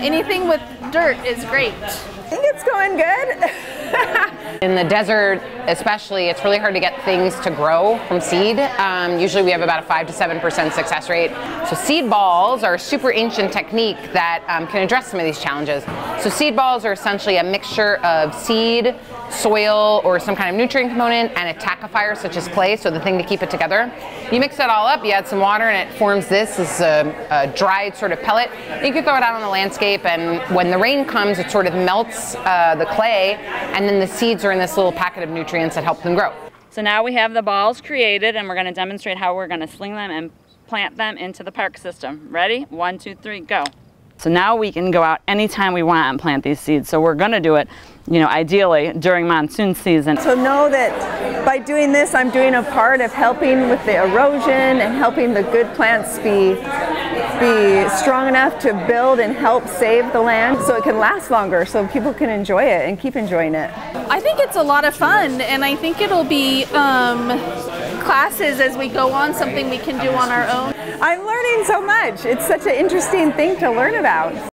anything with dirt is great. I think it's going good. In the desert, especially, it's really hard to get things to grow from seed. Um, usually, we have about a five to seven percent success rate. So, seed balls are a super ancient technique that um, can address some of these challenges. So, seed balls are essentially a mixture of seed, soil, or some kind of nutrient component, and a tackifier such as clay, so the thing to keep it together. You mix that all up, you add some water, and it forms this as a, a dried sort of pellet. You can throw it out on the landscape, and when the rain comes, it sort of melts uh, the clay, and then the seeds are in this little packet of nutrients that help them grow. So now we have the balls created, and we're going to demonstrate how we're going to sling them and plant them into the park system. Ready? One, two, three, go. So now we can go out anytime we want and plant these seeds. So we're going to do it, you know, ideally during monsoon season. So know that by doing this, I'm doing a part of helping with the erosion and helping the good plants be be strong enough to build and help save the land so it can last longer so people can enjoy it and keep enjoying it. I think it's a lot of fun and I think it'll be um, classes as we go on, something we can do on our own. I'm learning so much. It's such an interesting thing to learn about.